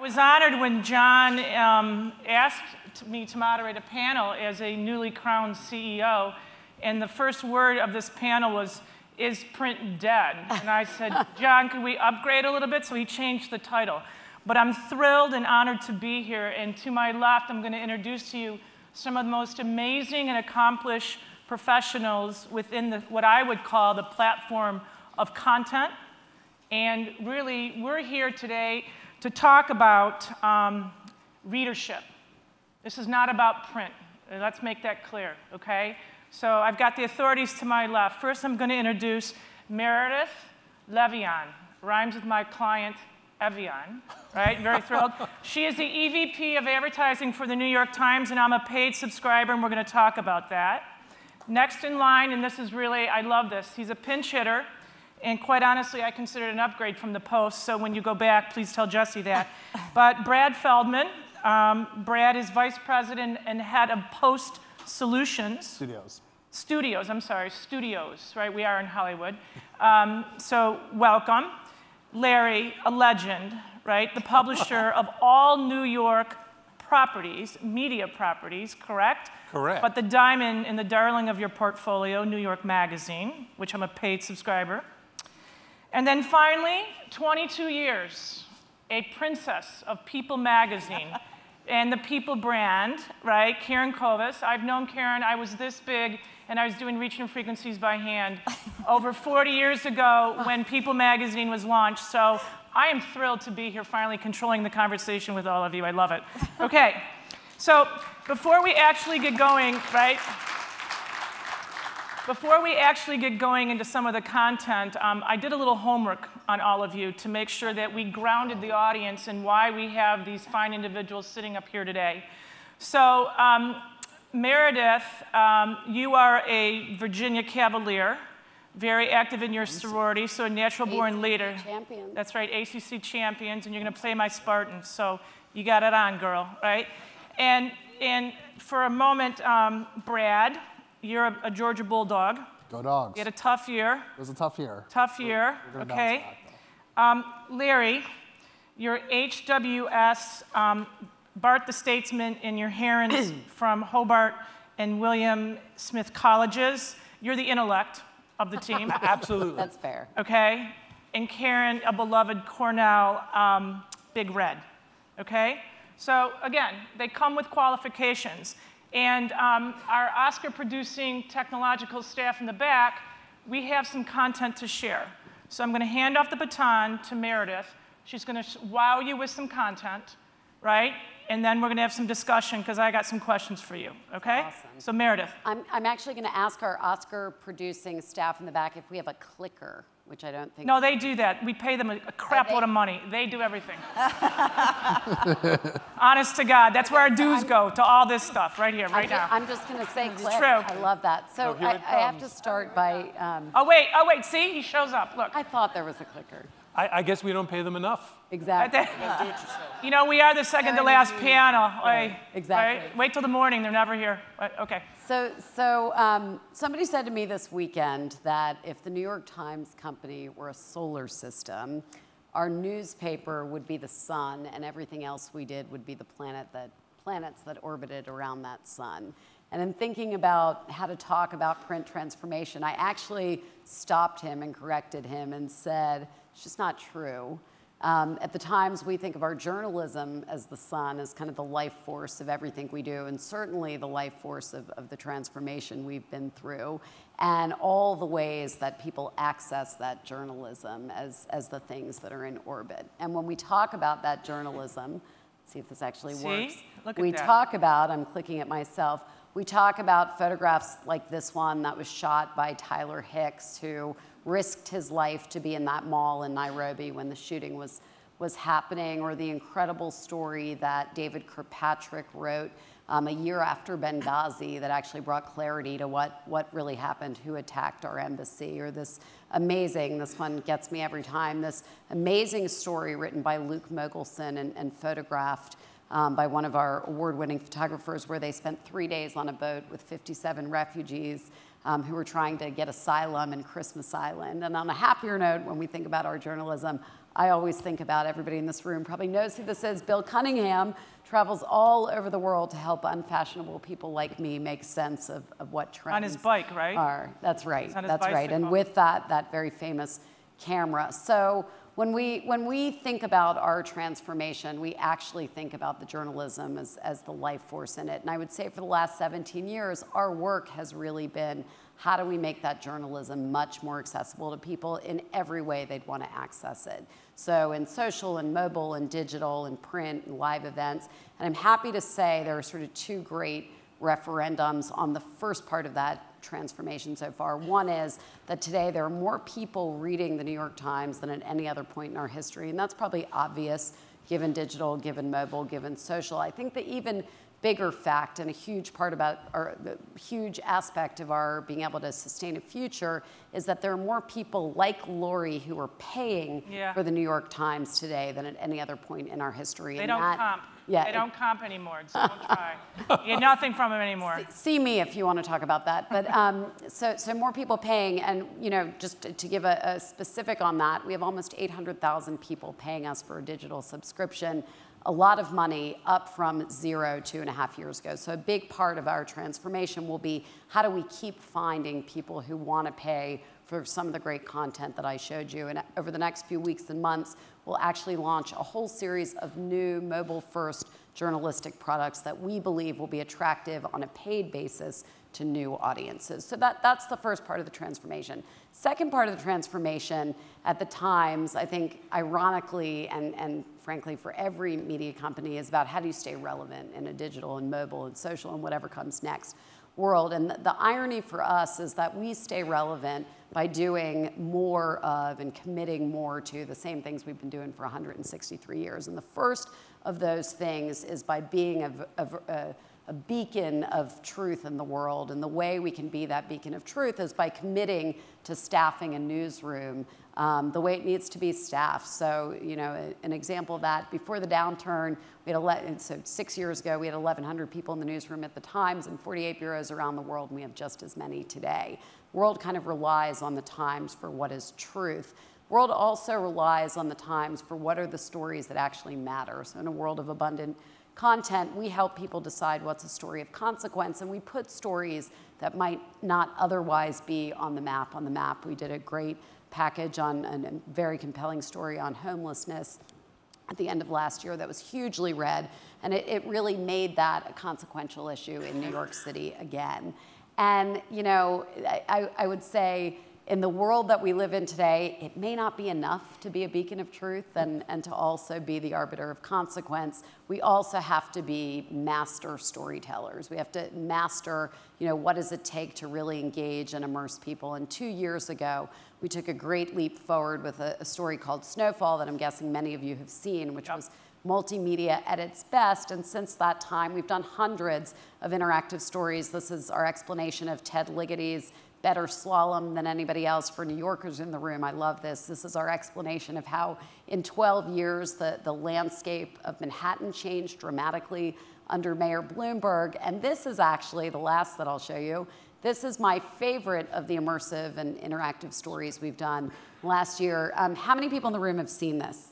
I was honored when John um, asked me to moderate a panel as a newly crowned CEO, and the first word of this panel was, is print dead? And I said, John, could we upgrade a little bit? So he changed the title. But I'm thrilled and honored to be here, and to my left, I'm going to introduce to you some of the most amazing and accomplished professionals within the, what I would call the platform of content. And really, we're here today to talk about um, readership. This is not about print. Let's make that clear, okay? So I've got the authorities to my left. First, I'm going to introduce Meredith Levien. Rhymes with my client, Evian, right? Very thrilled. She is the EVP of advertising for the New York Times, and I'm a paid subscriber, and we're going to talk about that. Next in line, and this is really, I love this, he's a pinch hitter. And quite honestly, I consider it an upgrade from the Post, so when you go back, please tell Jesse that. but Brad Feldman, um, Brad is vice president and head of Post Solutions. Studios. Studios, I'm sorry, studios, right? We are in Hollywood. Um, so welcome. Larry, a legend, right? The publisher of all New York properties, media properties, correct? Correct. But the diamond and the darling of your portfolio, New York Magazine, which I'm a paid subscriber. And then finally, 22 years, a princess of People magazine and the People brand, right? Karen Kovacs. I've known Karen, I was this big and I was doing reaching frequencies by hand over 40 years ago when People magazine was launched. So I am thrilled to be here finally controlling the conversation with all of you. I love it. Okay, so before we actually get going, right? Before we actually get going into some of the content, um, I did a little homework on all of you to make sure that we grounded the audience in why we have these fine individuals sitting up here today. So, um, Meredith, um, you are a Virginia Cavalier, very active in your sorority, so a natural born leader. Champions. That's right, ACC champions, and you're going to play my Spartans. So you got it on, girl, right? And, and for a moment, um, Brad, you're a, a Georgia Bulldog. Go dogs. You had a tough year. It was a tough year. Tough year, We're gonna okay? bounce back, Um, Larry, you're HWS, um, Bart the Statesman, and your Herons from Hobart and William Smith Colleges. You're the intellect of the team, Absolutely. That's fair. okay? And Karen, a beloved Cornell um, Big Red, okay? So again, they come with qualifications. And um, our Oscar producing technological staff in the back, we have some content to share. So I'm going to hand off the baton to Meredith. She's going to wow you with some content, right? And then we're going to have some discussion because I got some questions for you, okay? Awesome. So Meredith. I'm, I'm actually going to ask our Oscar producing staff in the back if we have a clicker, which I don't think. No, they do that. We pay them a, a crap they- load of money. They do everything. Honest to God, that's where our dues go to all this stuff right here, I'm right ju- now. I'm just going to say click. true. I love that. So Oh, I, I have to start by. Um, Oh wait, oh wait, see, he shows up. Look. I thought there was a clicker. I, I guess we don't pay them enough. Exactly. You know, we are the second to last panel. Right, exactly. right? Wait till the morning, they're never here. Right, Okay. So, so um, somebody said to me this weekend that if the New York Times Company were a solar system, our newspaper would be the sun, and everything else we did would be the planet that planets that orbited around that sun. And in thinking about how to talk about print transformation, I actually stopped him and corrected him and said, "It's just not true." Um, at the Times, we think of our journalism as the sun, as kind of the life force of everything we do, and certainly the life force of, of the transformation we've been through, and all the ways that people access that journalism as, as the things that are in orbit. And when we talk about that journalism, let's see if this actually See? works. Look at we that. talk about, I'm clicking it myself, we talk about photographs like this one that was shot by Tyler Hicks, who risked his life to be in that mall in Nairobi when the shooting was, was happening, or the incredible story that David Kirkpatrick wrote um, a year after Benghazi that actually brought clarity to what, what really happened, who attacked our embassy, or this amazing, this one gets me every time, this amazing story written by Luke Mogelson and, and photographed um, by one of our award-winning photographers where they spent three days on a boat with 57 refugees um, who were trying to get asylum in Christmas Island. And on a happier note, when we think about our journalism, I always think about everybody in this room probably knows who this is. Bill Cunningham travels all over the world to help unfashionable people like me make sense of, of what trends On his bike, right? are. That's right. That's right. And with that, that very famous camera. So when we when we think about our transformation, we actually think about the journalism as, as the life force in it. And I would say for the last 17 years, our work has really been how do we make that journalism much more accessible to people in every way they'd want to access it. So in social and mobile and digital and print and live events. And I'm happy to say there are sort of two great referendums on the first part of that transformation so far. One is that today there are more people reading the New York Times than at any other point in our history, and that's probably obvious given digital, given mobile, given social. I think the even bigger fact and a huge part about our the huge aspect of our being able to sustain a future is that there are more people like Lori who are paying Yeah. for the New York Times today than at any other point in our history. They and don't that- comp. Yeah, They don't comp anymore, so don't try. You get nothing from them anymore. see me if you want to talk about that. But um, so, so more people paying, and you know, just to, to give a, a specific on that, we have almost 800,000 people paying us for a digital subscription. A lot of money up from zero two and a half years ago. So a big part of our transformation will be how do we keep finding people who want to pay for some of the great content that I showed you. And over the next few weeks and months, we'll actually launch a whole series of new mobile first journalistic products that we believe will be attractive on a paid basis to new audiences. So that, that's the first part of the transformation. Second part of the transformation at the Times, I think ironically and, and frankly for every media company, is about how do you stay relevant in a digital and mobile and social and whatever comes next world. And the, irony for us is that we stay relevant by doing more of and committing more to the same things we've been doing for 163 years. And the first of those things is by being a, a, a, a beacon of truth in the world. And the way we can be that beacon of truth is by committing to staffing a newsroom um, the way it needs to be staffed. So, you know, an example of that, before the downturn, we had 11, so six years ago, we had 1,100 people in the newsroom at the Times and 48 bureaus around the world, and we have just as many today. World kind of relies on the Times for what is truth. World also relies on the Times for what are the stories that actually matter. So in a world of abundant content, we help people decide what's a story of consequence, and we put stories that might not otherwise be on the map on the map. We did a great package on a very compelling story on homelessness at the end of last year that was hugely read, and it, it really made that a consequential issue in New York City again. And you know, I, I- I would say in the world that we live in today, it may not be enough to be a beacon of truth and, and to also be the arbiter of consequence. We also have to be master storytellers. We have to master, you know, what does it take to really engage and immerse people. And two years ago, we took a great leap forward with a, a story called Snowfall that I'm guessing many of you have seen, which Yep. was multimedia at its best. And since that time, we've done hundreds of interactive stories. This is our explanation of Ted Ligety's Better Slalom Than Anybody Else for New Yorkers in the room. I love this. This is our explanation of how, in 12 years, the, the landscape of Manhattan changed dramatically under Mayor Bloomberg. And this is actually the last that I'll show you. This is my favorite of the immersive and interactive stories we've done last year. Um, how many people in the room have seen this?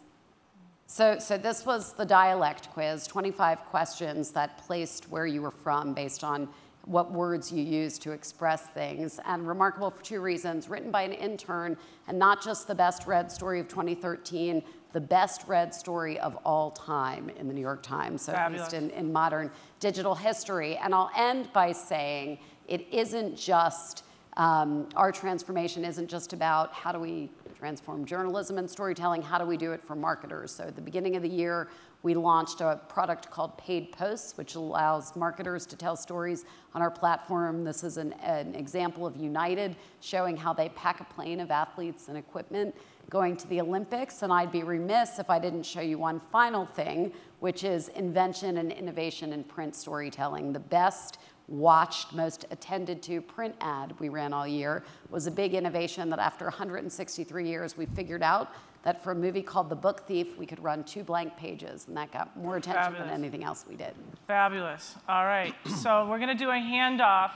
So, so this was the dialect quiz, 25 questions that placed where you were from based on what words you use to express things. And remarkable for two reasons, written by an intern, and not just the best read story of 2013, the best read story of all time in the New York Times, so at least in, in modern digital history. And I'll end by saying it isn't just, um, our transformation isn't just about how do we transform journalism and storytelling, how do we do it for marketers? So at the beginning of the year, we launched a product called Paid Posts, which allows marketers to tell stories on our platform. This is an, an example of United showing how they pack a plane of athletes and equipment going to the Olympics. And I'd be remiss if I didn't show you one final thing, which is invention and innovation in print storytelling. The best watched, most attended to print ad we ran all year was a big innovation that after 163 years we figured out that for a movie called The Book Thief we could run two blank pages and that got more attention than anything else we did. Fabulous. All right. So we're going to do a handoff,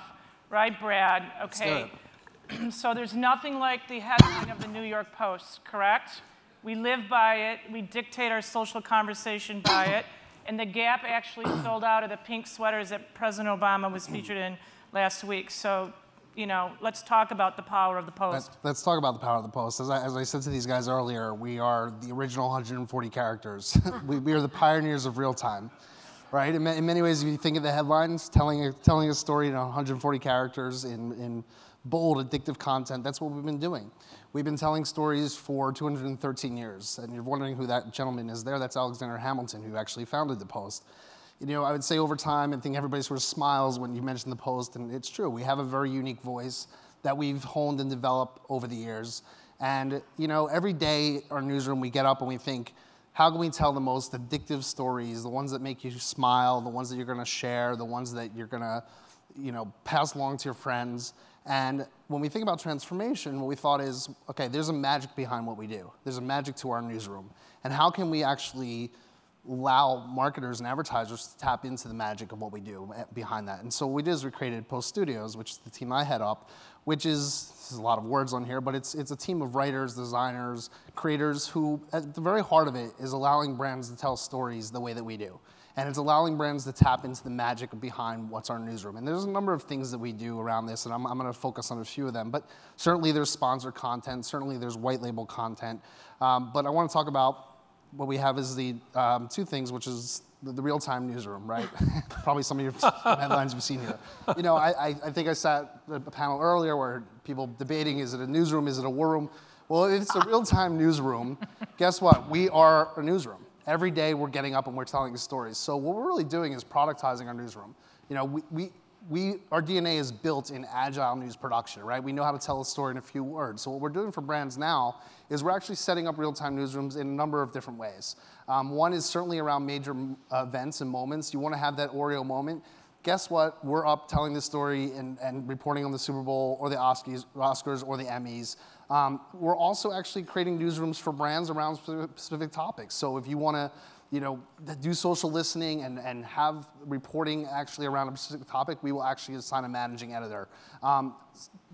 right, Brad? Okay. so there's nothing like the headline of the New York Post, correct? We live by it. We dictate our social conversation by it. And the Gap actually sold out of the pink sweaters that President Obama was featured in last week. So, you know, let's talk about the power of the Post. Let's, let's talk about the power of the post. As I, as I said to these guys earlier, we are the original 140 characters. we, we are the pioneers of real time, right? In, in many ways, if you think of the headlines, telling a, telling a story in 140 characters in, in bold, addictive content, that's what we've been doing. We've been telling stories for 213 years. And you're wondering who that gentleman is there. That's Alexander Hamilton, who actually founded the Post. You know, I would say over time, I think everybody sort of smiles when you mention the Post, and it's true. We have a very unique voice that we've honed and developed over the years. And, you know, every day our newsroom, we get up and we think, how can we tell the most addictive stories, the ones that make you smile, the ones that you're gonna share, the ones that you're gonna, you know, pass along to your friends. And when we think about transformation, what we thought is, okay, there's a magic behind what we do. There's a magic to our newsroom. And how can we actually allow marketers and advertisers to tap into the magic of what we do eh, behind that. And so what we did is we created Post Studios, which is the team I head up, which is, there's a lot of words on here, but it's, it's a team of writers, designers, creators who, at the very heart of it, is allowing brands to tell stories the way that we do. And it's allowing brands to tap into the magic behind what's our newsroom. And there's a number of things that we do around this, and I'm, I'm going to focus on a few of them. But certainly there's sponsored content, certainly there's white label content. Um, but I want to talk about what we have is the um, two things, which is the, the real-time newsroom, right? Probably some of your headlines you've seen here. You know, I, I, I think I sat at a panel earlier where people debating, is it a newsroom, is it a war room? Well, if it's a real-time newsroom, guess what? We are a newsroom. Every day we're getting up and we're telling stories. So what we're really doing is productizing our newsroom. You know, we, we, we, our DNA is built in agile news production, right? We know how to tell a story in a few words. So what we're doing for brands now is we're actually setting up real-time newsrooms in a number of different ways. Um, one is certainly around major uh, events and moments. You want to have that Oreo moment. Guess what? We're up telling the story and, and reporting on the Super Bowl or the Oscars, Oscars or the Emmys. Um, we're also actually creating newsrooms for brands around specific, specific topics. So if you want to you know, do social listening and, and have reporting actually around a specific topic, we will actually assign a managing editor. Um,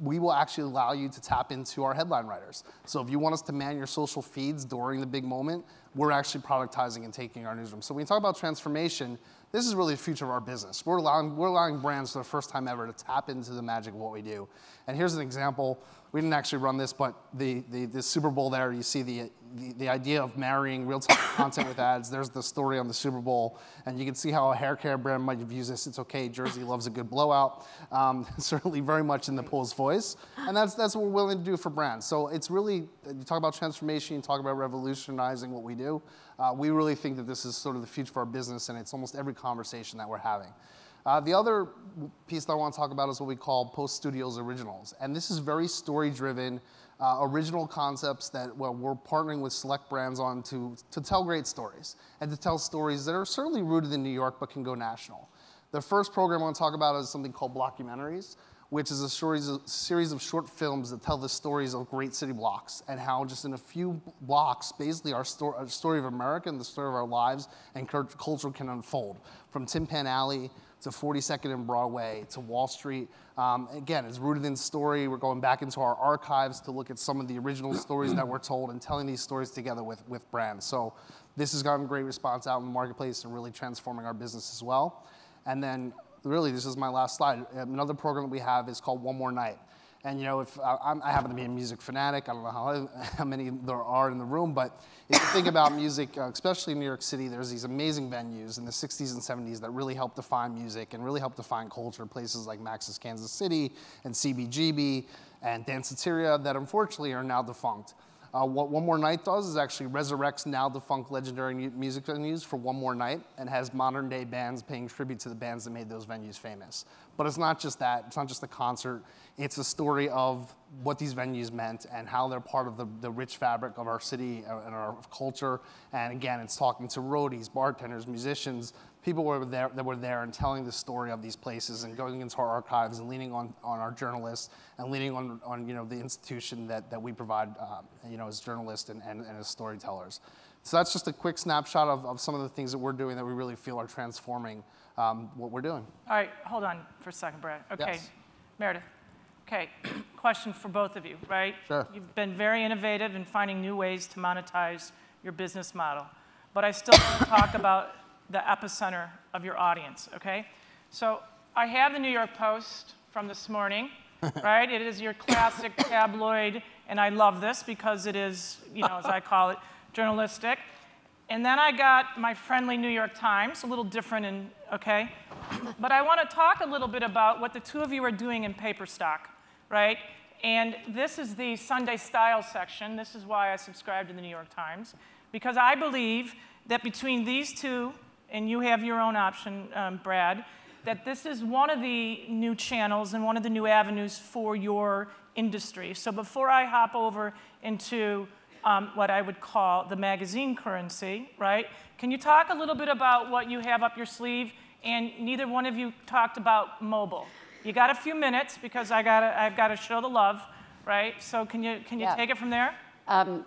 we will actually allow you to tap into our headline writers. So if you want us to man your social feeds during the big moment, we're actually productizing and taking our newsroom. So when you talk about transformation, this is really the future of our business. We're allowing, we're allowing brands for the first time ever to tap into the magic of what we do. And here's an example. We didn't actually run this, but the, the, the Super Bowl there, you see the, the, the idea of marrying real-time content with ads. There's the story on the Super Bowl, and you can see how a hair care brand might have used this. It's okay, Jersey loves a good blowout. Um, certainly very much in the Pool's voice, and that's, that's what we're willing to do for brands. So it's really, you talk about transformation, you talk about revolutionizing what we do. Uh, we really think that this is sort of the future of our business, and it's almost every conversation that we're having. Uh, the other piece that I want to talk about is what we call Post Studios Originals. And this is very story driven, uh, original concepts that well, we're partnering with select brands on to, to tell great stories and to tell stories that are certainly rooted in New York but can go national. The first program I want to talk about is something called Blockumentaries, which is a series of, short films that tell the stories of great city blocks and how just in a few blocks, basically our, our story of America and the story of our lives and culture can unfold. From Tin Pan Alley to 42nd and Broadway to Wall Street. Um, again, it's rooted in story. We're going back into our archives to look at some of the original stories that were told and telling these stories together with, with brands. So this has gotten great response out in the marketplace and really transforming our business as well. And then really, this is my last slide. Another program that we have is called One More Night. And you know, if I, I, happen to be a music fanatic, I don't know how, how many there are in the room, but if you think about music, uh, especially in New York City, there's these amazing venues in the 60s and 70s that really helped define music and really helped define culture. Places like Max's Kansas City and CBGB and Danceteria that unfortunately are now defunct. Uh, what One More Night does is actually resurrects now defunct legendary music venues for one more night and has modern day bands paying tribute to the bands that made those venues famous. But it's not just that, it's not just a concert, it's a story of what these venues meant and how they're part of the, the rich fabric of our city and our culture. And again, it's talking to roadies, bartenders, musicians, people were there, that were there and telling the story of these places and going into our archives and leaning on, on our journalists and leaning on, on you know, the institution that, that we provide uh, you know, as journalists and, and, and as storytellers. So that's just a quick snapshot of, of some of the things that we're doing that we really feel are transforming um, what we're doing. All right, hold on for a second, Brad. Okay, Yes. Meredith, Okay, question for both of you, right? Sure. You've been very innovative in finding new ways to monetize your business model. But I still want to talk about the epicenter of your audience, okay? So I have the New York Post from this morning, right? It is your classic tabloid, and I love this because it is, you know, as I call it, journalistic. And then I got my friendly New York Times, a little different, in, okay? But I want to talk a little bit about what the two of you are doing in paper stock, right? And this is the Sunday Style section. This is why I subscribe to the New York Times, because I believe that between these two, and you have your own option, um, Brad, that this is one of the new channels and one of the new avenues for your industry. So before I hop over into um, what I would call the magazine currency, right? Can you talk a little bit about what you have up your sleeve? And neither one of you talked about mobile. You got a few minutes because I gotta, I've got to show the love, right? So can you, can you Yeah. take it from there? Um,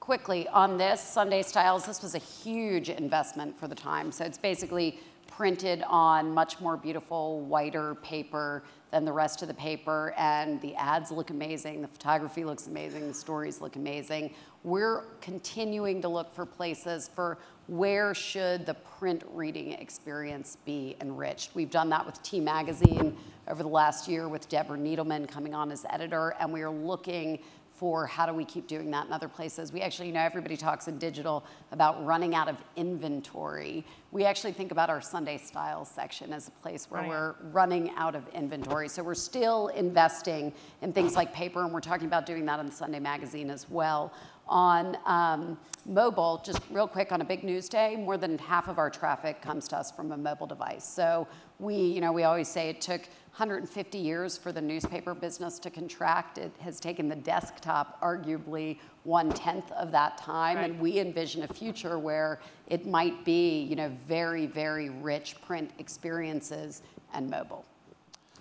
quickly on this Sunday Styles, this was a huge investment for the time. So it's basically printed on much more beautiful, whiter paper than the rest of the paper, and the ads look amazing, the photography looks amazing, the stories look amazing. We're continuing to look for places for where should the print reading experience be enriched. We've done that with T Magazine over the last year with Deborah Needleman coming on as editor, and we are looking for how do we keep doing that in other places. We actually, you know, everybody talks in digital about running out of inventory. We actually think about our Sunday Styles section as a place where oh, Running we're running out of inventory. So we're still investing in things like paper, and we're talking about doing that in Sunday Magazine as well. On um, mobile, just real quick, on a big news day, more than half of our traffic comes to us from a mobile device. So we, you know, we always say it took 150 years for the newspaper business to contract. It has taken the desktop arguably one tenth of that time, and we envision a future where it might be, you know, very, very rich print experiences and mobile.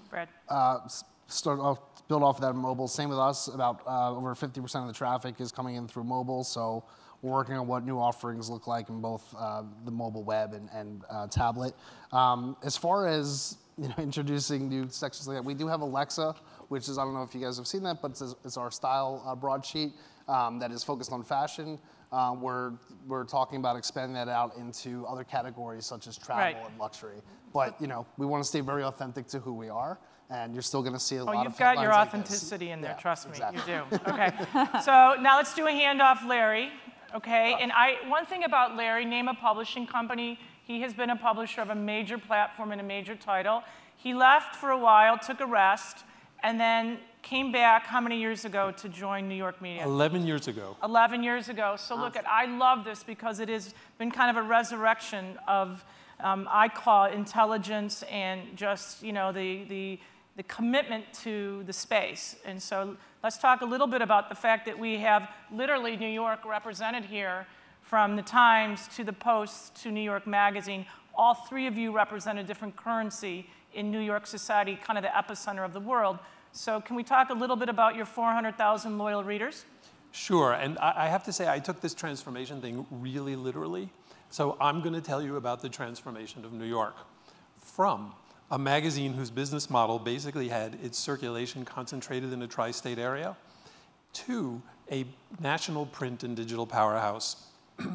Brad? Uh, s- start off, build off of that mobile. Same with us. About uh, over 50% of the traffic is coming in through mobile. So we're working on what new offerings look like in both uh, the mobile web and, and uh, tablet. Um, as far as you know, introducing new sections like that, we do have Alexa, which is I don't know if you guys have seen that, but it's, it's our style uh, broadsheet um, that is focused on fashion. Uh, we're, we're talking about expanding that out into other categories such as travel Right. and luxury. But you know, we want to stay very authentic to who we are, and you're still going to see a Oh, lot of Oh, you've got your headlines like this. authenticity in there, Yeah, trust me, exactly. you do. Okay. so now let's do a handoff, Larry. Okay. And I, one thing about Larry, name a publishing company. He has been a publisher of a major platform and a major title. He left for a while, took a rest, and then came back how many years ago to join New York Media? 11 years ago. 11 years ago. So look at, I love this because it has been kind of a resurrection of, um, I call intelligence and just, you know, the, the, the commitment to the space. And so let's talk a little bit about the fact that we have literally New York represented here from the Times to the Post to New York Magazine. All three of you represent a different currency in New York society, kind of the epicenter of the world. So can we talk a little bit about your 400,000 loyal readers? Sure, and I, have to say, I took this transformation thing really literally. So I'm going to tell you about the transformation of New York from a magazine whose business model basically had its circulation concentrated in a tri state area to a national print and digital powerhouse.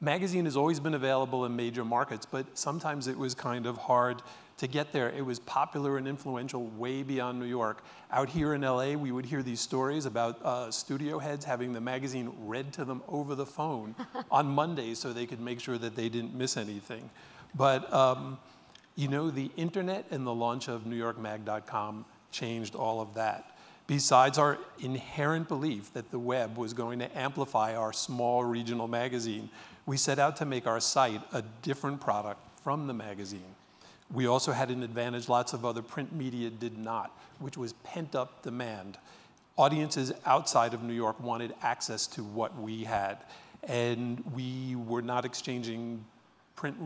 Magazine has always been available in major markets, but sometimes it was kind of hard to get there. It was popular and influential way beyond New York. Out here in LA, we would hear these stories about uh, studio heads having the magazine read to them over the phone on Mondays so they could make sure that they didn't miss anything. But um, you know, the internet and the launch of NewYorkMag.com changed all of that. Besides our inherent belief that the web was going to amplify our small regional magazine, we set out to make our site a different product from the magazine. We also had an advantage lots of other print media did not, which was pent up demand. Audiences outside of New York wanted access to what we had, and we were not exchanging print,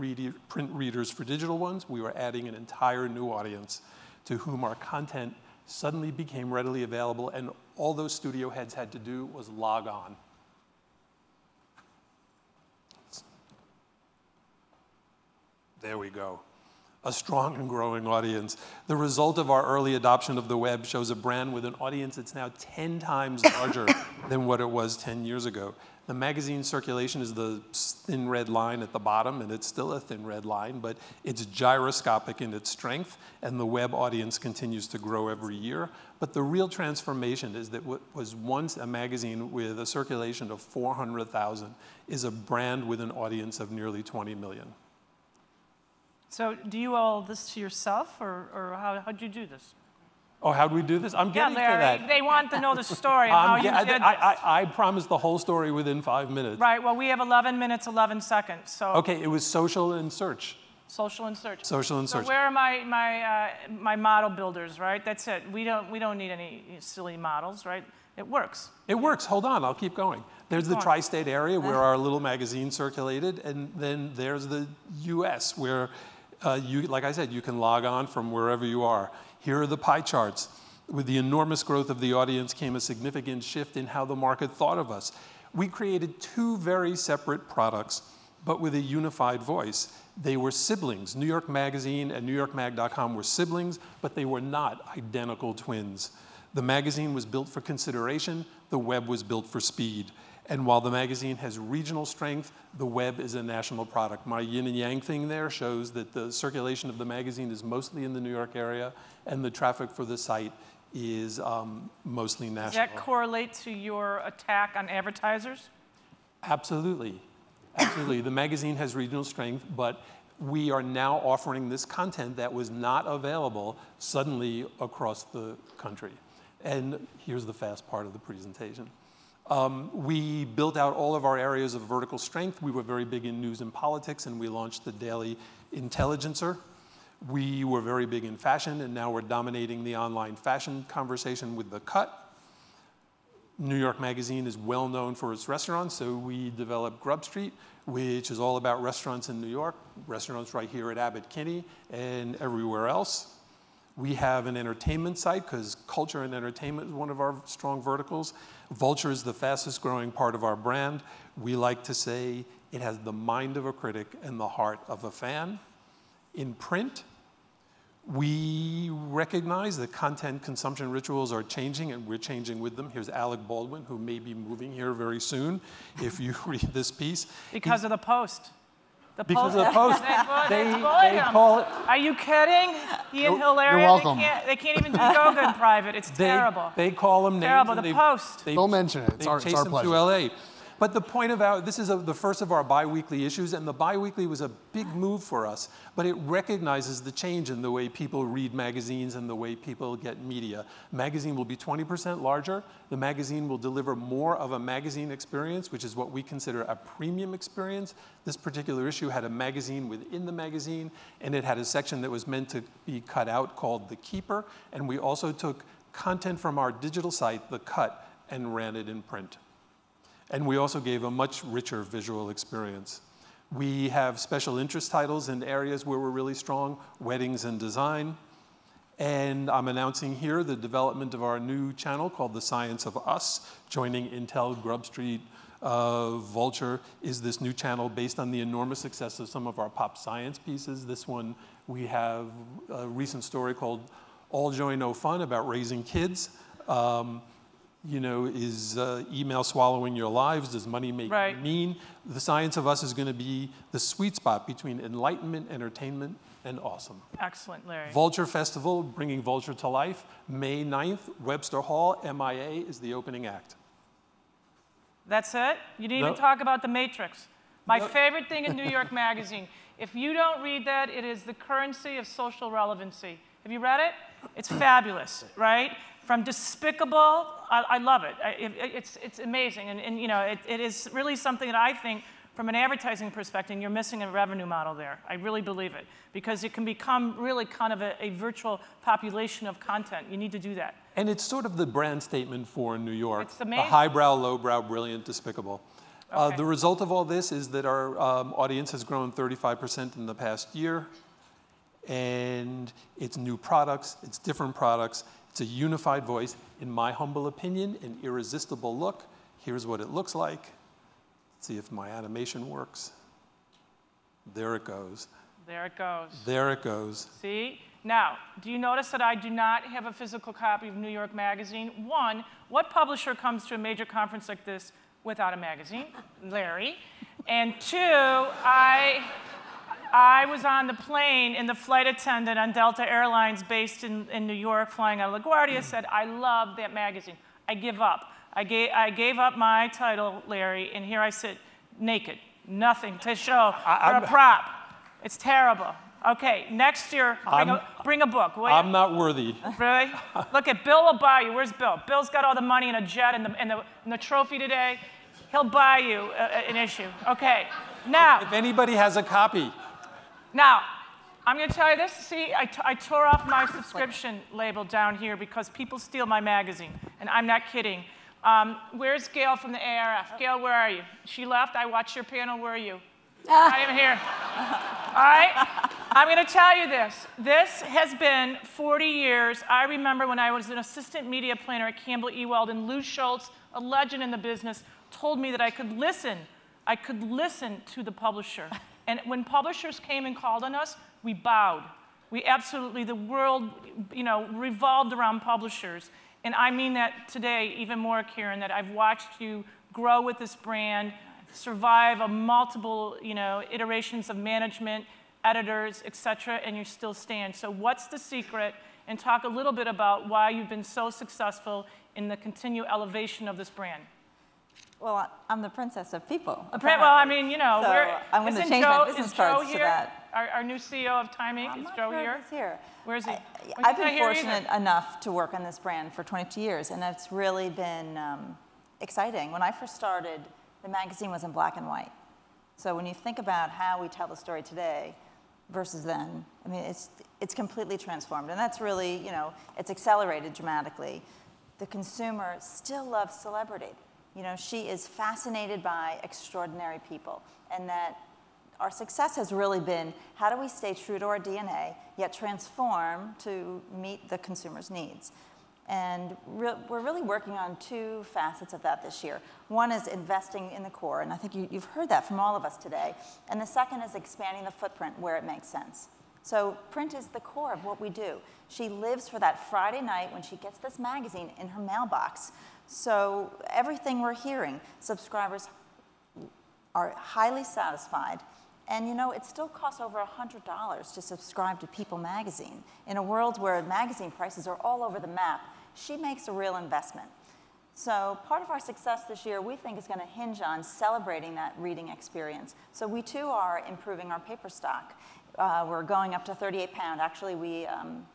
print readers for digital ones. We were adding an entire new audience to whom our content suddenly became readily available, and all those studio heads had to do was log on. There we go. a strong and growing audience. The result of our early adoption of the web shows a brand with an audience that's now 10 times larger than what it was 10 years ago. The magazine circulation is the thin red line at the bottom, and it's still a thin red line, but it's gyroscopic in its strength, and the web audience continues to grow every year. But the real transformation is that what was once a magazine with a circulation of 400,000 is a brand with an audience of nearly 20 million. So do you owe this to yourself, or, or how, how'd you do this? Oh, how do we do this? I'm Yeah, getting to Larry, that. they want to know the story of how I'm you I, did I. I, I promised the whole story within five minutes. Right, well, we have 11 minutes, 11 seconds, so Okay, it was social and search. social and search. Social and So search. where are my, my, uh, my model builders, right? That's it. We don't, we don't need any silly models, right? It works. It works. Hold on, I'll keep going. There's the going. tri state area where our little magazine circulated, and then there's the US where, uh, you, like I said, you can log on from wherever you are. Here are the pie charts. With the enormous growth of the audience came a significant shift in how the market thought of us. We created two very separate products, but with a unified voice. They were siblings. New York Magazine and NewYorkMag.com were siblings, but they were not identical twins. The magazine was built for consideration, the web was built for speed. And while the magazine has regional strength, the web is a national product. My yin and yang thing there shows that the circulation of the magazine is mostly in the New York area, and the traffic for the site is um, mostly national. Does that correlate to your attack on advertisers? Absolutely. Absolutely. the magazine has regional strength, but we are now offering this content that was not available suddenly across the country. And here's the fast part of the presentation. Um, we built out all of our areas of vertical strength. We were very big in news and politics, and we launched the Daily Intelligencer. We were very big in fashion, and now we're dominating the online fashion conversation with The Cut. New York Magazine is well known for its restaurants, so we developed Grub Street, which is all about restaurants in New York, restaurants right here at Abbott Kinney and everywhere else. We have an entertainment site because culture and entertainment is one of our strong verticals. Vulture is the fastest growing part of our brand. We like to say it has the mind of a critic and the heart of a fan. In print, we recognize that content consumption rituals are changing and we're changing with them. Here's Alec Baldwin, who may be moving here very soon if you read this piece. Because of the post. The Because post. of the post, They, bu- they, they bullied they him. call um, it, Are you kidding? He and You're- Hilaria, you're welcome. They, can't, they can't even do yoga in private. It's they, terrible. they call them names. Terrible. and The they- Post. They, Don't mention it. It's they our- it's chase our them pleasure. to LA. But the point of our, this is a, the first of our biweekly issues, and the biweekly was a big move for us, but it recognizes the change in the way people read magazines and the way people get media. Magazine will be 20% larger. The magazine will deliver more of a magazine experience, which is what we consider a premium experience. This particular issue had a magazine within the magazine, and it had a section that was meant to be cut out called The Keeper, and we also took content from our digital site, The Cut, and ran it in print. And we also gave a much richer visual experience. We have special interest titles in areas where we're really strong, weddings and design. And I'm announcing here the development of our new channel called The Science of Us, joining Intel, Grub Street, uh, Vulture is this new channel based on the enormous success of some of our pop science pieces. This one, we have a recent story called All Joy No Fun about raising kids. Um, you know, is uh, email swallowing your lives? Does money make Right. you mean? The science of us is going to be the sweet spot between enlightenment, entertainment, and awesome. Excellent, Larry. Vulture Festival, bringing Vulture to life. May 9th, Webster Hall, MIA is the opening act. That's it? You didn't even talk about The Matrix. My favorite thing in New York Magazine. If you don't read that, it is the currency of social relevancy. Have you read it? It's fabulous, right? From despicable, I, I love it. I, it. It's, it's amazing. And, and you know, it, it is really something that I think, from an advertising perspective, you're missing a revenue model there. I really believe it. Because it can become really kind of a, a virtual population of content. You need to do that. And it's sort of the brand statement for New York. It's a amazing. highbrow, lowbrow, brilliant, despicable. Uh, the result of all this is that our um, audience has grown 35% in the past year. And it's new products, it's different products, it's a unified voice. In my humble opinion, an irresistible look. Here's what it looks like. see if my animation works. There it goes. There it goes. There it goes. See? Now, do you notice that I do not have a physical copy of New York Magazine? One, what publisher comes to a major conference like this without a magazine? Larry. And two, I, I was on the plane and the flight attendant on Delta Airlines based in, in New York flying out of LaGuardia mm. said, I love that magazine. I give up. I gave, I gave up my title, Larry, and here I sit naked. Nothing to show for a prop. It's terrible. Okay, next year, bring, a, bring a book? I'm not worthy. Really? Look at Bill will buy you. Where's Bill? Bill's got all the money in a jet and the, and the, and the trophy today. He'll buy you a- an issue. Okay. Now, If anybody has a copy, now, I'm going to tell you this. See, I, t- I tore off my subscription label down here because people steal my magazine, and I'm not kidding. Um, where's Gail from the ARF? Gail, where are you? She left. I watched your panel. Where are you? I am here. All right? I'm going to tell you this. This has been 40 years. I remember when I was an assistant media planner at Campbell Ewald, and Lou Schultz, a legend in the business, told me that I could listen. I could listen to the publisher. And when publishers came and called on us, we bowed. We absolutely, the world, you know, revolved around publishers. And I mean that today even more, Karen, that I've watched you grow with this brand, survive a multiple, you know, iterations of management, editors, et cetera, and you still stand. So what's the secret? And talk a little bit about why you've been so successful in the continued elevation of this brand. Well, I'm the princess of people. Apparently, well, I mean, you know, So we're, I'm gonna isn't change my Joe, business is Joe cards to here? that. Our, our new CEO of Time Inc. I'm Is Joe sure here? here. Where is he? I, I've been fortunate enough to work on this brand for 22 years, and it's really been um, exciting. When I first started, the magazine was in black and white. So when you think about how we tell the story today versus then, I mean, it's, it's completely transformed. And that's really, you know, it's accelerated dramatically. The consumer still loves celebrity. You know, she is fascinated by extraordinary people. And that our success has really been how do we stay true to our DNA, yet transform to meet the consumer's needs? And re- we're really working on two facets of that this year. One is investing in the core, and I think you, you've heard that from all of us today. And the second is expanding the footprint where it makes sense. So print is the core of what we do. She lives for that Friday night when she gets this magazine in her mailbox. So everything we're hearing, subscribers are highly satisfied. And you know, it still costs over $100 to subscribe to People magazine. In a world where magazine prices are all over the map, she makes a real investment. So part of our success this year, we think, is going to hinge on celebrating that reading experience. So we too are improving our paper stock. Uh, we're going up to 38 pound. Actually, we um,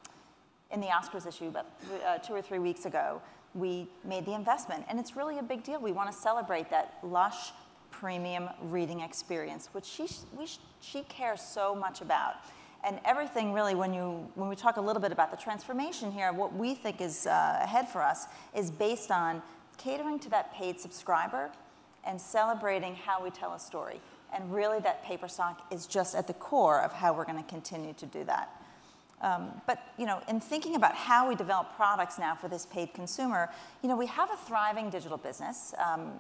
in the Oscars issue about uh, two or three weeks ago, we made the investment, and it's really a big deal. We want to celebrate that lush, premium reading experience, which she, we, she cares so much about. And everything really, when, you, when we talk a little bit about the transformation here, what we think is uh, ahead for us is based on catering to that paid subscriber and celebrating how we tell a story. And really, that paper stock is just at the core of how we're going to continue to do that. Um, but you know, in thinking about how we develop products now for this paid consumer, you know, we have a thriving digital business. Um,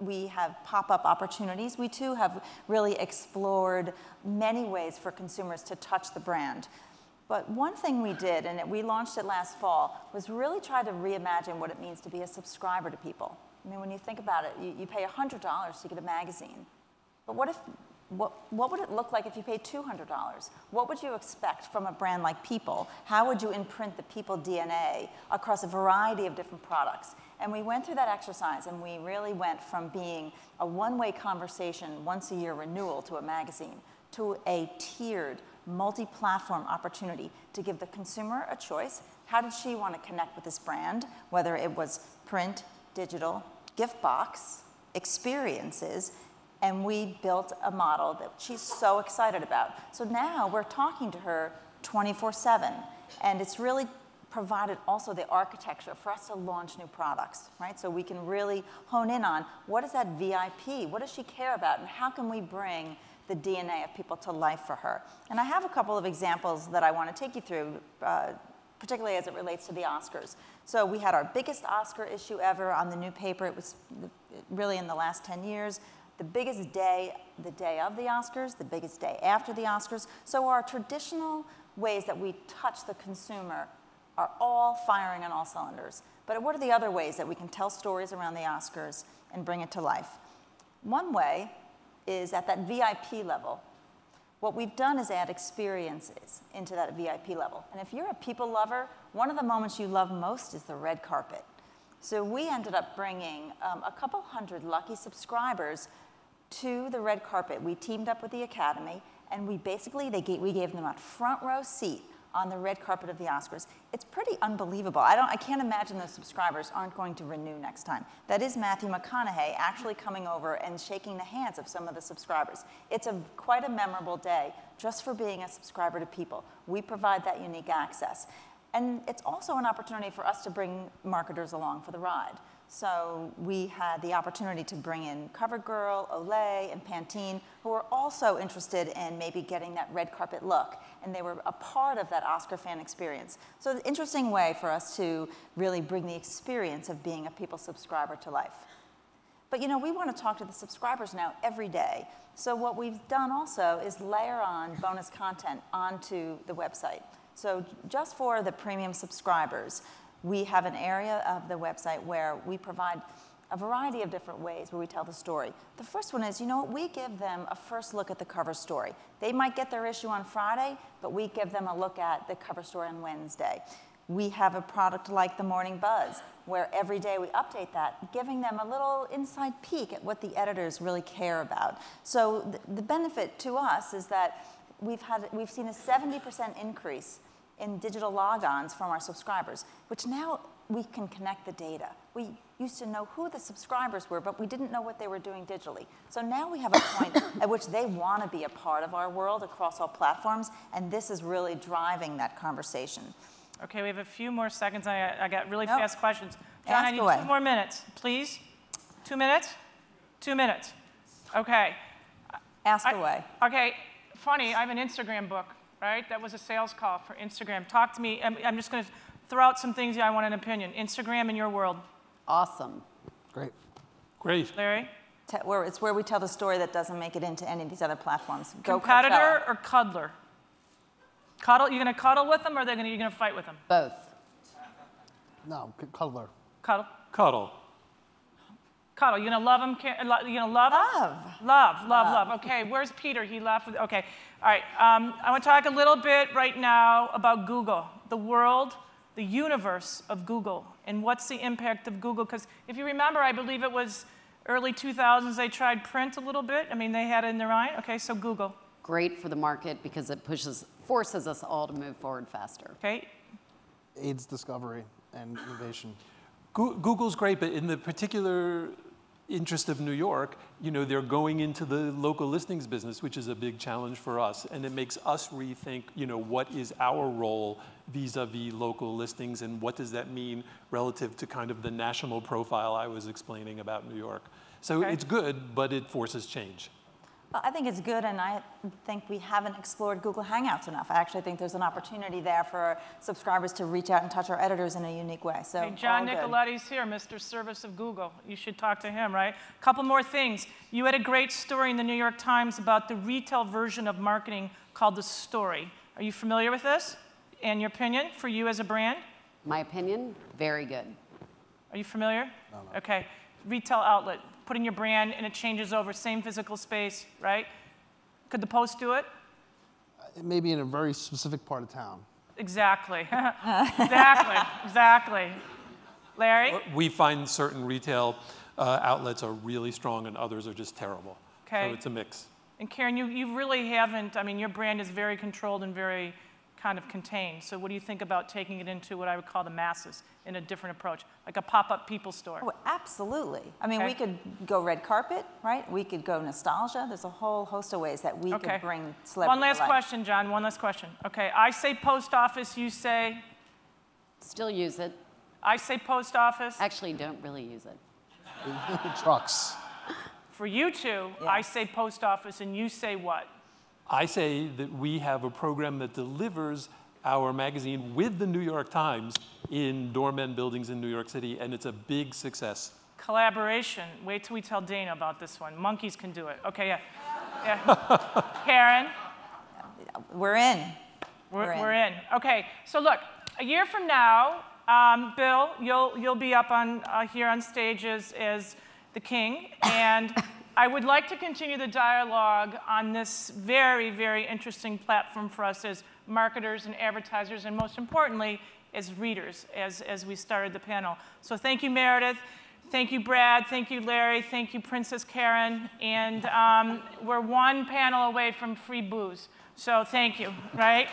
we have pop-up opportunities. We too have really explored many ways for consumers to touch the brand. But one thing we did, and we launched it last fall, was really try to reimagine what it means to be a subscriber to people. I mean, when you think about it, you, you pay $100 to get a magazine. But what if what, what would it look like if you paid $200? What would you expect from a brand like People? How would you imprint the People DNA across a variety of different products? And we went through that exercise and we really went from being a one way conversation, once a year renewal to a magazine, to a tiered, multi platform opportunity to give the consumer a choice. How did she want to connect with this brand? Whether it was print, digital, gift box, experiences, and we built a model that she's so excited about. So now we're talking to her 24 7, and it's really provided also the architecture for us to launch new products, right? So we can really hone in on what is that VIP? What does she care about? And how can we bring the DNA of people to life for her? And I have a couple of examples that I want to take you through. Uh, particularly as it relates to the Oscars. So we had our biggest Oscar issue ever on the new paper. It was really in the last 10 years the biggest day the day of the Oscars, the biggest day after the Oscars. So our traditional ways that we touch the consumer are all firing on all cylinders. But what are the other ways that we can tell stories around the Oscars and bring it to life? One way is at that VIP level. What we've done is add experiences into that VIP level. And if you're a people lover, one of the moments you love most is the red carpet. So we ended up bringing um, a couple hundred lucky subscribers to the red carpet. We teamed up with the Academy, and we basically they gave, we gave them a front row seat on the red carpet of the Oscars. It's pretty unbelievable. I, don't, I can't imagine those subscribers aren't going to renew next time. That is Matthew McConaughey actually coming over and shaking the hands of some of the subscribers. It's a, quite a memorable day just for being a subscriber to People. We provide that unique access. And it's also an opportunity for us to bring marketers along for the ride. So we had the opportunity to bring in CoverGirl, Olay, and Pantene, who were also interested in maybe getting that red carpet look. And they were a part of that Oscar fan experience. So an interesting way for us to really bring the experience of being a People subscriber to life. But you know, we want to talk to the subscribers now every day. So what we've done also is layer on bonus content onto the website. So just for the premium subscribers, we have an area of the website where we provide a variety of different ways where we tell the story. The first one is, you know we give them a first look at the cover story. They might get their issue on Friday, but we give them a look at the cover story on Wednesday. We have a product like the Morning Buzz, where every day we update that, giving them a little inside peek at what the editors really care about. So th the benefit to us is that we've, had, we've seen a 70% increase in digital logons from our subscribers, which now we can connect the data. We used to know who the subscribers were, but we didn't know what they were doing digitally. So now we have a point at which they want to be a part of our world across all platforms, and this is really driving that conversation. Okay, we have a few more seconds. I, I got really Nope. fast questions. John, I need away. two more minutes, please. Two minutes? Two minutes. Okay. Ask I- away. Okay, funny, I have an Instagram book, right? That was a sales call for Instagram. Talk to me. I'm, I'm just going to throw out some things I want an opinion. Instagram in your world. Awesome. Great. Great. Larry? Te- where, it's where we tell the story that doesn't make it into any of these other platforms. Go Competitor Coachella. or cuddler? Cuddle, you're going to cuddle with them or are they gonna, you going to fight with them? Both. No, c- cuddler. Cuddle? Cuddle. Cuddle. You gonna love him? You gonna love him? Love. Love, love, love. Okay, where's Peter? He left. With, okay, all right. Um, I want to talk a little bit right now about Google, the world, the universe of Google, and what's the impact of Google? Because if you remember, I believe it was early 2000s they tried print a little bit. I mean, they had it in their eye. Okay, so Google. Great for the market because it pushes, forces us all to move forward faster. Okay, AIDS discovery and innovation. Google's great, but in the particular interest of New York, you know, they're going into the local listings business, which is a big challenge for us, and it makes us rethink, you know, what is our role vis-a-vis local listings, and what does that mean relative to kind of the national profile I was explaining about New York. So Okay. it's good, but it forces change. Well, I think it's good, and I think we haven't explored Google Hangouts enough. I actually think there's an opportunity there for subscribers to reach out and touch our editors in a unique way. So Hey, John all good. Nicoletti's here, Mr. Service of Google. You should talk to him, right? A Couple more things. You had a great story in the New York Times about the retail version of marketing called The Story. Are you familiar with this? And your opinion for you as a brand? My opinion, very good. Are you familiar? No. Okay. Retail outlet, putting your brand and it changes over, same physical space, right? Could the Post do it? It may be in a very specific part of town. Exactly. exactly. Exactly. Larry? We find certain retail uh, outlets are really strong and others are just terrible. Okay. So it's a mix. And Karen, you, you really haven't, I mean, your brand is very controlled and very kind of contained. So what do you think about taking it into what I would call the masses in a different approach, like a pop-up people store? Oh, absolutely. I mean, we could go red carpet, right? We could go nostalgia. There's a whole host of ways that we Okay. could bring celebrity One to last life. question, John, one last question. Okay, I say post office, you say, Still use it. I say post office. Actually, don't really use it. Trucks. For you two, I say post office and you say what? I say that we have a program that delivers our magazine with the New York Times in doorman buildings in New York City, and it's a big success. Collaboration. Wait till we tell Dana about this one. Monkeys can do it. Okay, yeah. Yeah. Karen? We're in. We're, We're in. we're in. Okay, so look, a year from now, um, Bill, you'll, you'll be up on, uh, here on stage as, as the king, and I would like to continue the dialogue on this very, very interesting platform for us as marketers and advertisers, and most importantly, as readers, as, as we started the panel. So thank you, Meredith. Thank you, Brad. Thank you, Larry. Thank you, Princess Karen. And um, we're one panel away from free booze. So thank you, right?